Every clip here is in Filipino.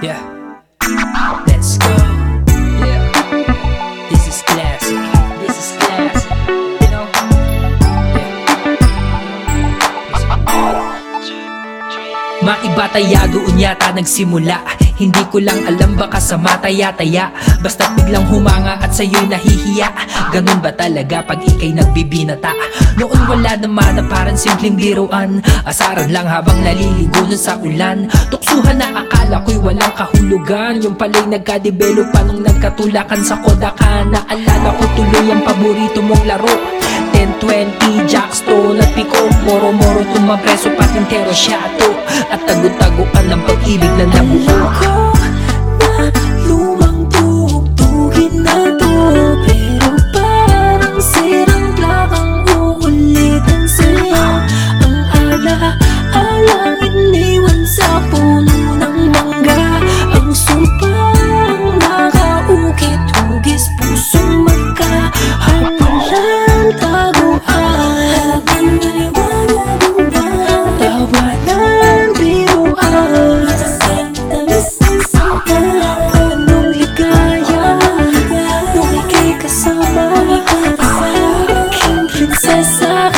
Yeah. Let's go. Yeah. This is classic. This is classic. You know? Yeah. Maiba tayo doon yata nagsimula hindi ko lang alam baka sa mataya-taya Basta biglang humanga at sa'yo'y nahihiya. Ganun ba talaga pag ikay nagbibinata? Noon wala naman na parang simpleng biruan. Asaran lang habang naliligo nun sa ulan. Tuksuhan na akala ko'y walang kahulugan. Yung pala'y nagka-develop pa nung nagkatulakan sa kodakan Naalala ko tuloy ang paborito mong laro. 10-20, Jackstone at Pico Moro-moro tumapreso patintero syato At tago-taguan ng pag-ibig na nabuo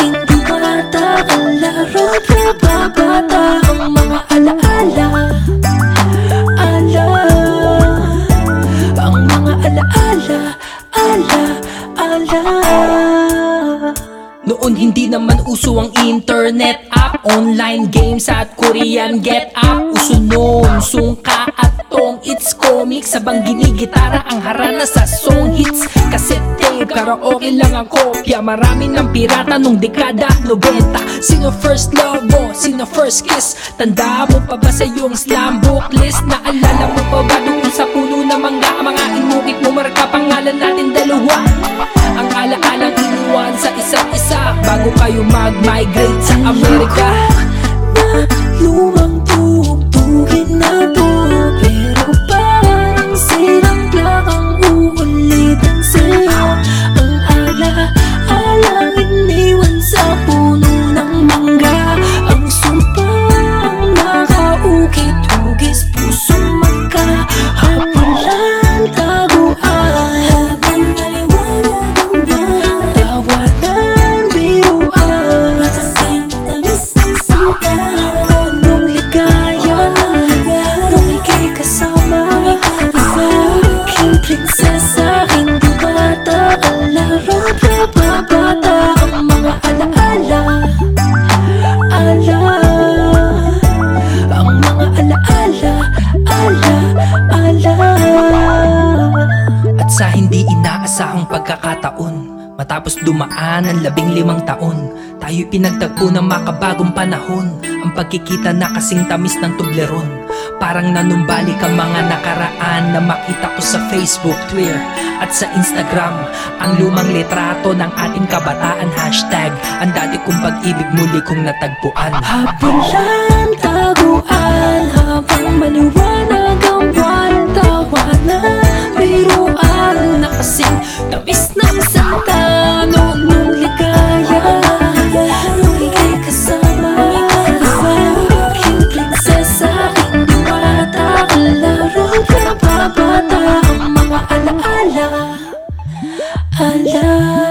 Hindi bata Ang laro Nababata Ang mga Ala Ang mga alaala Ala Ala. Noon hindi naman uso internet app Online games at Korean get up. Uso noon, sungka at tong It's comics sabang ginigitara Ang harana sa song hits tape, karaoke lang ang kopya Marami ng pirata nung dekada 90 Sino first love mo? Sino first kiss? Tanda mo pa ba sa iyong slam book list? Naalala mo pa ba doon sa puno na mangga Mga inukit mo marka pangalan natin dalawa Ang ala-alang iniwan sa isa't isa Bago kayo mag-migrate sa Amerika prinsesa Hindi bata Ang laro Nababata Ang mga alaala. Ala Ang mga alaala Ala Ala. At sa hindi inaasahang pagkakataon Matapos dumaan ang labing limang taon Tayo'y pinagtagpo ng makabagong panahon. Ang pagkikita na kasing tamis ng tubleron. Parang nanumbalik ang mga nakaraan Na makita ko sa Facebook, Twitter at sa Instagram. Ang lumang litrato ng ating kabataan Hashtag Ang dati kong pag-ibig muli kong natagpuan. Hapulan, taguan Habang maliwanag ang buwan Tawanan, I love